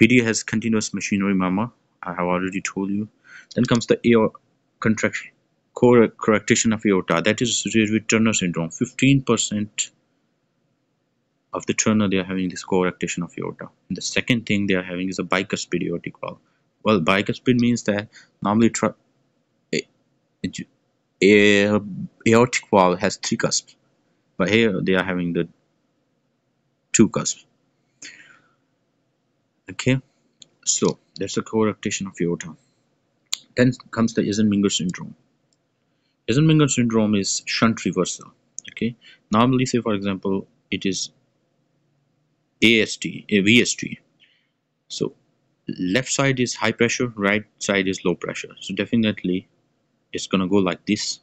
PD has continuous machinery murmur. I have already told you. Then comes the AO contraction, coarctation of aorta. That is with Turner syndrome. 15% of the Turner, they are having this coarctation of aorta. And the second thing they are having is a bicuspid aortic valve. Well, bicuspid means that normally a, a, aortic valve has three cusps, but here they are having the two cusps. Okay, so that's the coarctation of aorta. Then comes the Eisenmenger syndrome. Eisenmenger syndrome is shunt reversal. Okay, normally say for example it is ASD, a VSD. So left side is high pressure, right side is low pressure. So definitely it's gonna go like this.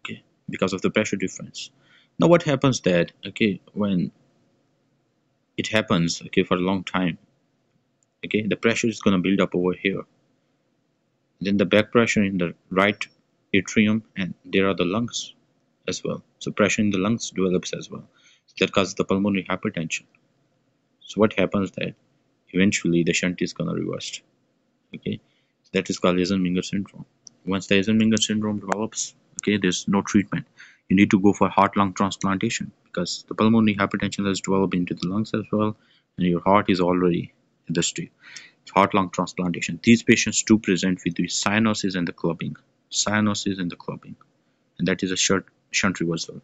Okay, because of the pressure difference. Now what happens that okay when it happens okay for a long time okay the pressure is gonna build up over here then the back pressure in the right atrium and there are the lungs as well. So pressure in the lungs develops as well. So that causes the pulmonary hypertension. So what happens that eventually the shunt is gonna reverse. Okay? That is called Eisenmenger syndrome. Once the Eisenmenger syndrome develops okay there's no treatment. You need to go for heart lung transplantation because the pulmonary hypertension has developed into the lungs as well and your heart is already in the heart lung transplantation. These patients do present with the cyanosis and the clubbing cyanosis and the clubbing and that is a shunt, shunt reversal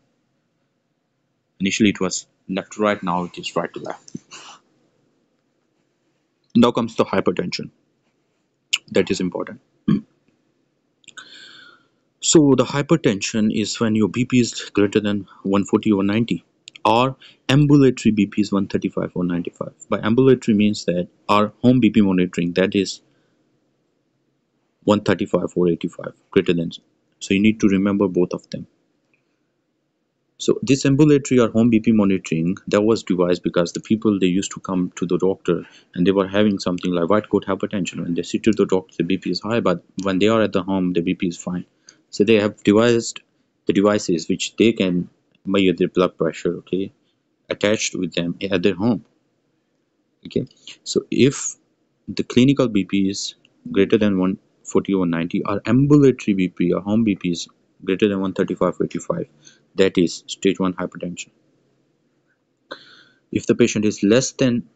Initially it was left to right, now it is right to left. Now comes the hypertension. That is important. [CLEARS THROAT] so the hypertension is when your BP is greater than 140 or 90 or ambulatory BP is 135 or 95. By ambulatory means that our home BP monitoring that is 135 or 85 greater than. So you need to remember both of them. So this ambulatory or home BP monitoring that was devised because the people they used to come to the doctor and they were having something like white coat hypertension. When they sit to the doctor, the BP is high, but when they are at the home, the BP is fine. So they have devised the devices which they can measure their blood pressure, okay, attached with them at their home. Okay, so if the clinical BP is greater than 140 or 90, or ambulatory BP or home BP is greater than 135 85 that is stage 1 hypertension. If the patient is less than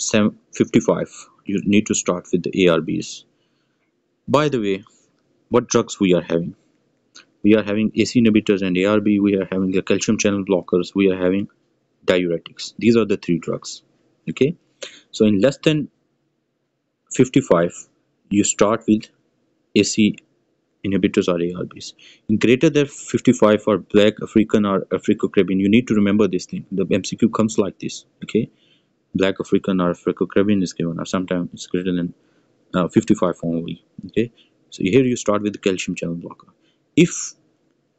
55 you need to start with the ARBs by the way what drugs we are having? We are having ACE inhibitors and ARB we are having the calcium channel blockers we are having diuretics. These are the three drugs okay? So in less than 55 you start with AC inhibitors or ARBs. In greater than 55 or black African or Afro-Caribbean, you need to remember this thing. The MCQ comes like this, okay? Black African or Afro-Caribbean is given, or sometimes it's greater than uh, 55 only, okay? So here you start with the calcium channel blocker. If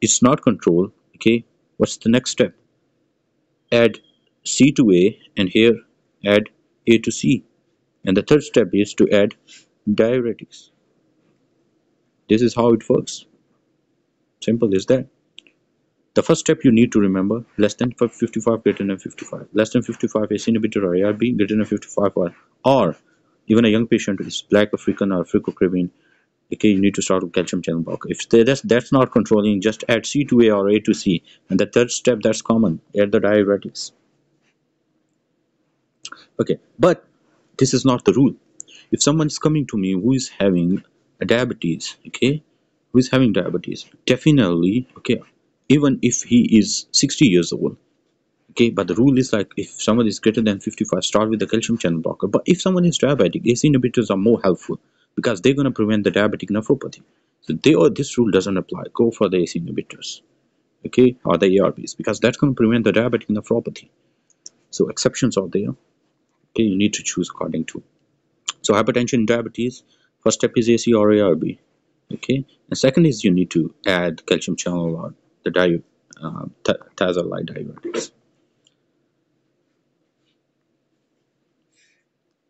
it's not controlled, okay, what's the next step? Add C to A, and here add A to C. And the third step is to add diuretics this is how it works. Simple is that. The first step you need to remember less than 55 greater than 55 less than 55 is inhibitor or ARB greater than 55 or, or even a young patient is black African or Afro-Caribbean okay you need to start with calcium channel blocker. If that's that's not controlling just add C to A or A to C. And the third step that's common add the diuretics. Okay but this is not the rule if someone is coming to me who is having a diabetes okay who is having diabetes definitely okay even if he is 60 years old okay but the rule is like if someone is greater than 55 start with the calcium channel blocker. But if someone is diabetic ACE inhibitors are more helpful because they're going to prevent the diabetic nephropathy. So they or this rule doesn't apply. Go for the ACE inhibitors okay or the ARBs because that's going to prevent the diabetic nephropathy. So exceptions are there okay you need to choose according to so hypertension diabetes First step is AC or ARB. Okay, and second is you need to add calcium channel or the di uh, thiazide-like diuretics.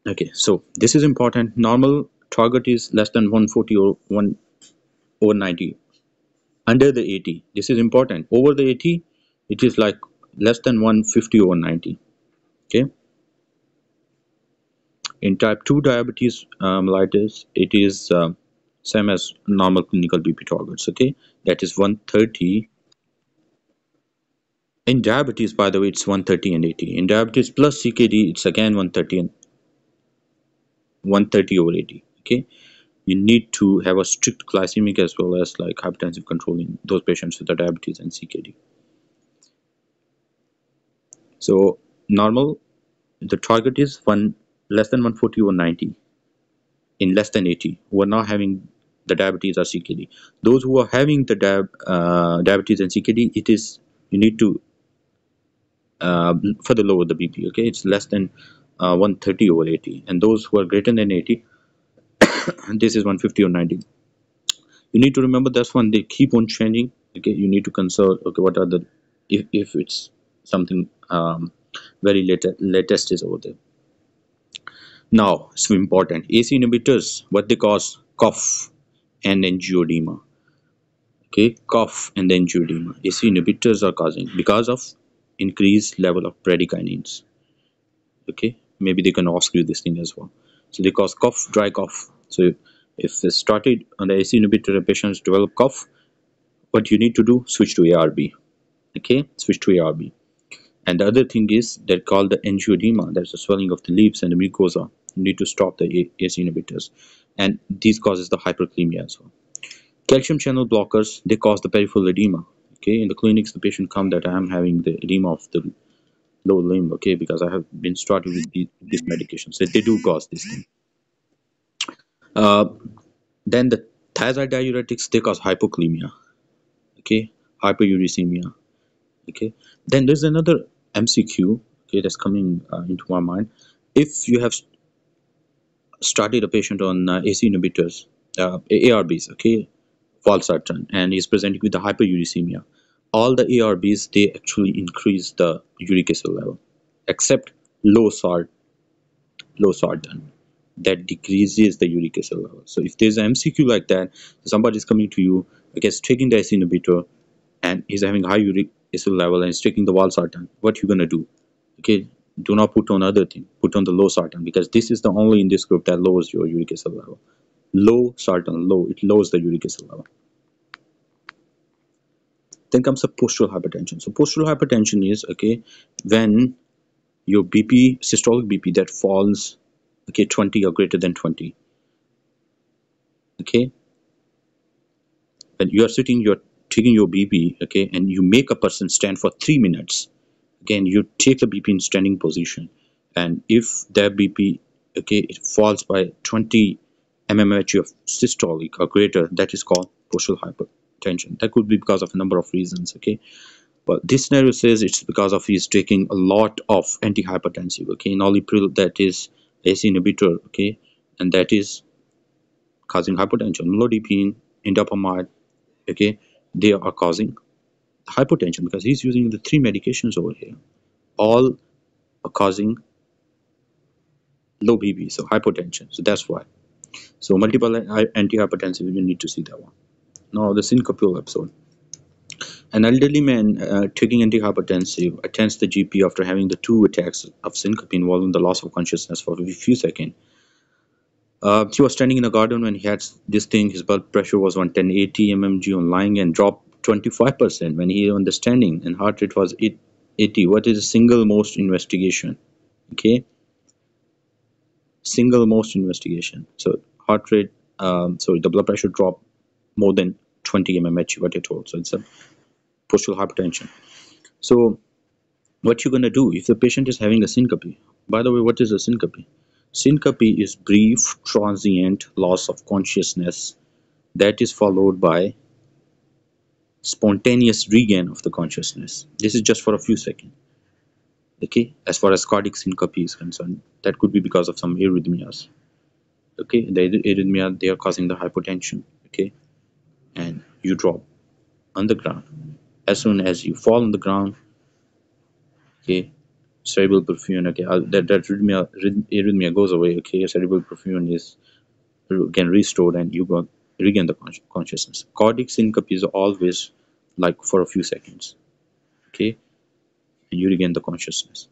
Okay, so this is important. Normal target is less than 140 or 1 over 90. Under the 80, this is important. Over the 80, it is like less than 150 over 90. Okay in type 2 diabetes um, mellitus, it is uh, same as normal clinical BP targets. Okay, that is 130. in diabetes by the way it's 130 and 80 in diabetes plus CKD it's again 130 and 130 over 80 okay you need to have a strict glycemic as well as like hypertensive control in those patients with the diabetes and CKD so normal the target is one less than 140 or 90 in less than 80 who are not having the diabetes or CKD. Those who are having the uh, diabetes and CKD, it is you need to uh, further lower the BP. Okay, it's less than uh, 130 over 80, and those who are greater than 80, [COUGHS] this is 150 or 90. You need to remember that's when they keep on changing. Okay, you need to consult. Okay, what are the if if it's something um, very late latest is over there. Now, it's important. ACE inhibitors, what they cause cough and angioedema. Okay, cough and angioedema. ACE inhibitors are causing because of increased level of bradykinins. Okay, maybe they can ask you this thing as well. So they cause cough, dry cough. So if they started on the ACE inhibitor the patients develop cough, what you need to do, switch to ARB. Okay, switch to ARB. And the other thing is they're called the angioedema. That's a swelling of the leaves and the mucosa you need to stop the ACE inhibitors. And these causes the hyperkalemia as well. Calcium channel blockers they cause the peripheral edema okay? In the clinics the patient come that i am having the edema of the lower limb okay? Because i have been started with these medications so they do cause this thing. Uh, then the thiazide diuretics they cause hypokalemia okay? Hyperuricemia okay? Then there's another mcq okay that's coming uh, into my mind. If you have started a patient on uh, ACE inhibitors, uh, ARBs, okay, valsartan, and he's presenting with the hyperuricemia. All the ARBs they actually increase the uric acid level, except losart, losartan, that decreases the uric acid level. So if there's an MCQ like that, somebody is coming to you, against taking the ACE inhibitor, and he's having high uric acid level and he's taking the valsartan, what you gonna do? Okay, do not put on other thing. Put on the losartan because this is the only in this group that lowers your uric acid level losartan low it lowers the uric acid level then comes the postural hypertension. So postural hypertension is okay when your bp systolic bp that falls okay 20 or greater than 20 okay? When you are sitting you're taking your bp okay and you make a person stand for three minutes again you take the bp in standing position. And if that bp okay it falls by 20 mmHg of systolic or greater that is called postural hypertension. That could be because of a number of reasons okay? But this scenario says it's because of he's taking a lot of antihypertensive okay? Enalapril that is ACE inhibitor okay? And that is causing hypertension. Amlodipine indapamide okay? They are causing hypertension because he's using the three medications over here all are causing low BP so hypertension so that's why so multiple antihypertensive you need to see that one now the syncopal episode an elderly man uh, taking antihypertensive attends the GP after having the two attacks of syncope involving the loss of consciousness for a few seconds. Uh, he was standing in the garden when he had this thing. His blood pressure was 110 mmg on lying and dropped 25% when he understanding and heart rate was 80 what is the single most investigation? Okay. Single most investigation. So heart rate um, so the blood pressure drop more than 20 mmHg what I told. So it's a postural hypertension. So what you're going to do if the patient is having a syncope? By the way what is a syncope? Syncope is brief transient loss of consciousness that is followed by spontaneous regain of the consciousness. This is just for a few seconds. Okay, as far as cardiac syncope is concerned, that could be because of some arrhythmias. Okay, the arrhythmia they are causing the hypotension. Okay, and you drop on the ground. As soon as you fall on the ground, okay, cerebral perfusion. Okay, uh, that that arrhythmia, arrhythmia goes away. Okay, cerebral perfusion is again restored, and you got regain the consciousness. Cardiac syncope is always like for a few seconds. Okay, and you regain the consciousness.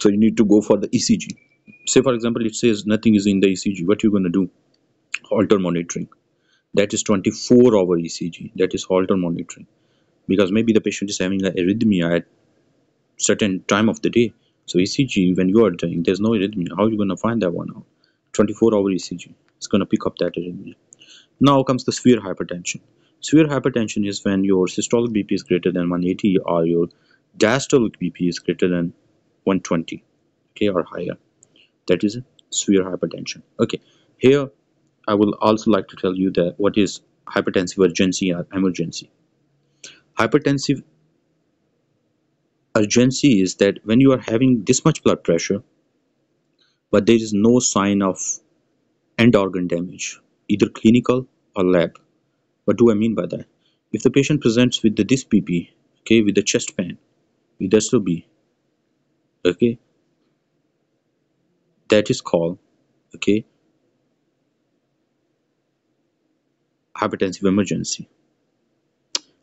So you need to go for the ECG. Say for example, it says nothing is in the ECG. What are you gonna do? Holter monitoring. That is 24 hour ECG. That is Holter monitoring. because maybe the patient is having an arrhythmia at certain time of the day so ECG when you are doing there's no arrhythmia how are you going to find that one out 24 hour ECG it's going to pick up that arrhythmia now comes the severe hypertension. Severe hypertension is when your systolic BP is greater than 180 or your diastolic BP is greater than 120 okay or higher. That is severe hypertension. Okay here I will also like to tell you that what is hypertensive urgency or emergency. Hypertensive urgency is that when you are having this much blood pressure but there is no sign of end organ damage either clinical or lab. What do I mean by that? If the patient presents with the this BP okay with the chest pain with SOB okay that is called okay hypertensive emergency.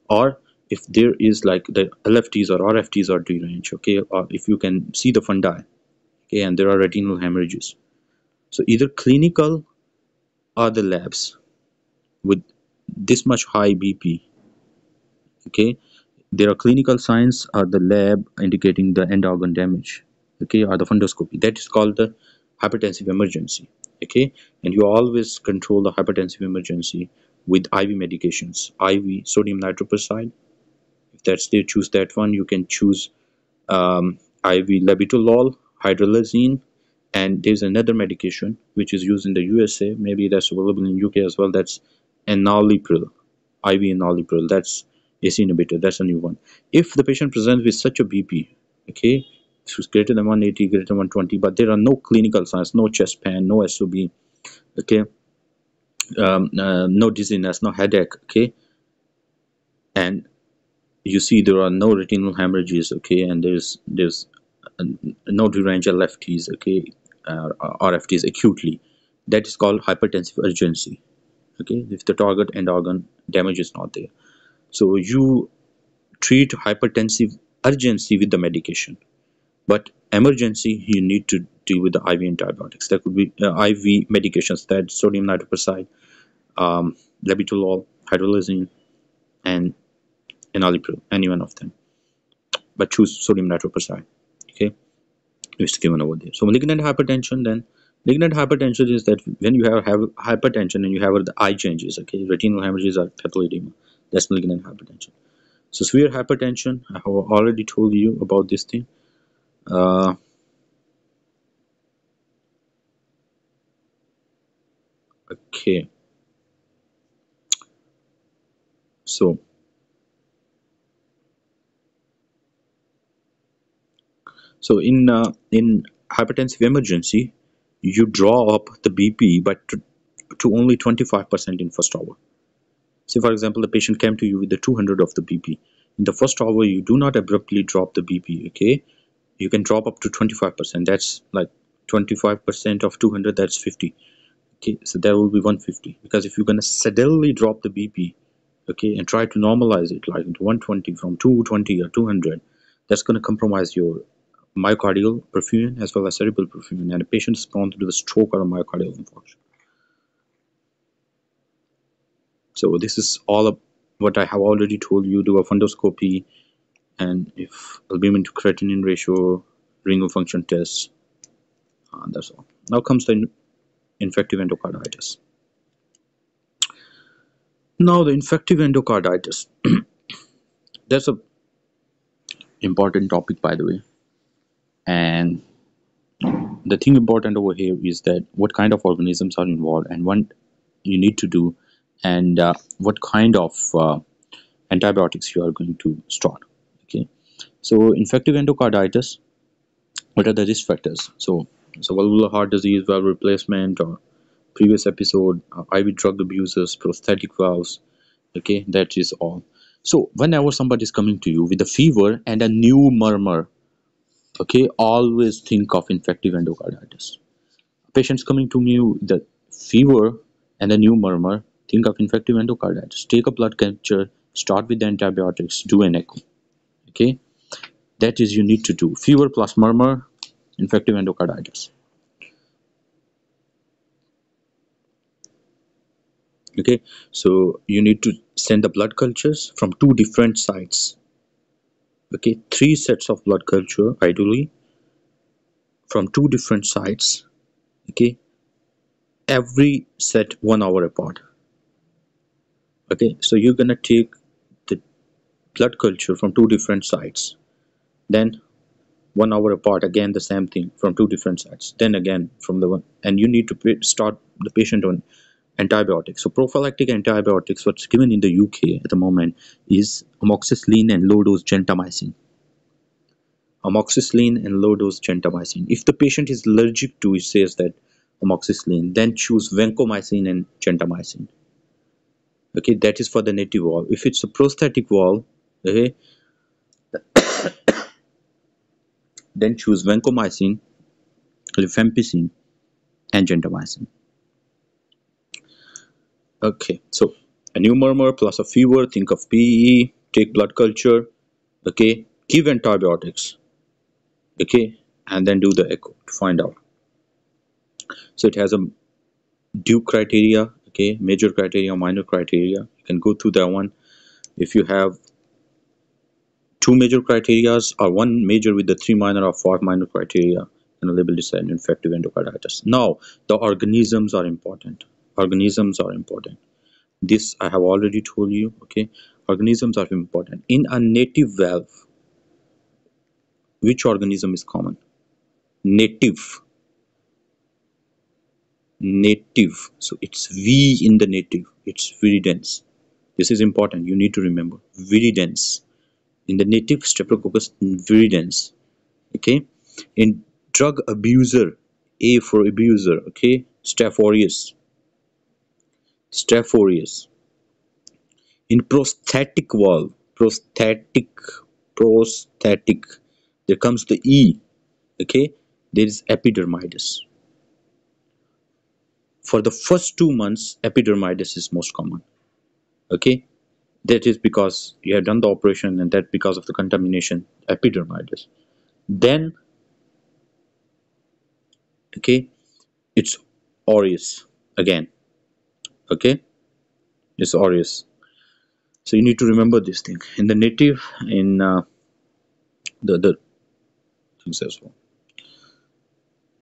Or if there is like the LFTs or RFTs are deranged okay or if you can see the fundi okay and there are retinal hemorrhages. So either clinical or the labs with this much high BP okay? There are clinical signs or the lab indicating the end organ damage okay or the fundoscopy. That is called the hypertensive emergency okay? And you always control the hypertensive emergency with IV medications IV sodium nitroprusside if that's there choose that one. You can choose um, IV labetalol hydralazine and there's another medication which is used in the USA maybe that's available in UK as well. That's enalapril IV enalapril that's ACE inhibitor. That's a new one. If the patient presents with such a BP okay it's greater than 180 greater than 120 but there are no clinical signs no chest pain no SOB okay um, uh, no dizziness no headache okay and you see there are no retinal hemorrhages okay and there's there's uh, no deranged LFTs okay RFTs acutely. That is called hypertensive urgency. Okay? If the target end organ damage is not there. So you treat hypertensive urgency with the medication. But emergency you need to deal with the IV antibiotics that could be uh, IV medications that sodium nitroprusside um, labetalol hydralazine and enalapril any one of them. But choose sodium nitroprusside it's given over there so malignant hypertension then malignant hypertension is that when you have, have hypertension and you have the eye changes okay retinal hemorrhages or papilledema that's malignant hypertension. So severe hypertension i have already told you about this thing. Uh, okay. So so in uh, in hypertensive emergency you draw up the bp but to, to only 25% in first hour. Say for example the patient came to you with the 200 of the bp in the first hour you do not abruptly drop the bp okay? You can drop up to 25% that's like 25% of 200 that's 50 okay so that will be 150 because if you're going to suddenly drop the bp okay and try to normalize it like into 120 from 220 or 200 that's going to compromise your myocardial perfusion as well as cerebral perfusion. And a patient is prone to the stroke or a myocardial infarction. So this is all what I have already told you. Do a fundoscopy. And if albumin to creatinine ratio ring of function test uh, that's all. Now comes the infective endocarditis. Now the infective endocarditis. [CLEARS THROAT] That's a important topic by the way and the thing important over here is that what kind of organisms are involved and what you need to do and uh, what kind of uh, antibiotics you are going to start okay? So infective endocarditis what are the risk factors? So so valvular heart disease valve replacement or previous episode uh, iv drug abusers prosthetic valves okay? That is all. So whenever somebody is coming to you with a fever and a new murmur okay always think of infective endocarditis. Patients coming to me with the fever and a new murmur think of infective endocarditis. Take a blood culture start with the antibiotics do an echo. Okay that is you need to do. Fever plus murmur infective endocarditis. Okay so you need to send the blood cultures from two different sites okay three sets of blood culture ideally from two different sites okay? Every set one hour apart. Okay so you're gonna take the blood culture from two different sites. Then one hour apart again the same thing from two different sites. Then again from the one and you need to start the patient on antibiotics. So prophylactic antibiotics what's given in the uk at the moment is amoxicillin and low dose gentamicin. Amoxicillin and low dose gentamicin. If the patient is allergic to it says that amoxicillin then choose vancomycin and gentamicin. Okay that is for the native valve if it's a prosthetic valve okay [COUGHS] then choose vancomycin rifampicin and gentamicin okay so a new murmur plus a fever think of PE take blood culture okay give antibiotics okay and then do the echo to find out. So it has a Duke criteria okay major criteria minor criteria you can go through that one. If you have two major criterias or one major with the three minor or five minor criteria and a label decide infective endocarditis. Now the organisms are important organisms are important. This i have already told you okay? Organisms are important. In a native valve which organism is common? Native. Native. So it's v in the native. It's viridans. This is important. You need to remember. Very dense. In the native streptococcus viridans. Okay? In drug abuser a for abuser okay? Staph aureus staph in prosthetic valve prosthetic prosthetic there comes the e okay? There is epidermidis for the first two months epidermidis is most common okay? That is because you have done the operation and that because of the contamination epidermidis then okay it's aureus again okay? It's aureus. So you need to remember this thing. In the native in uh, the the things as well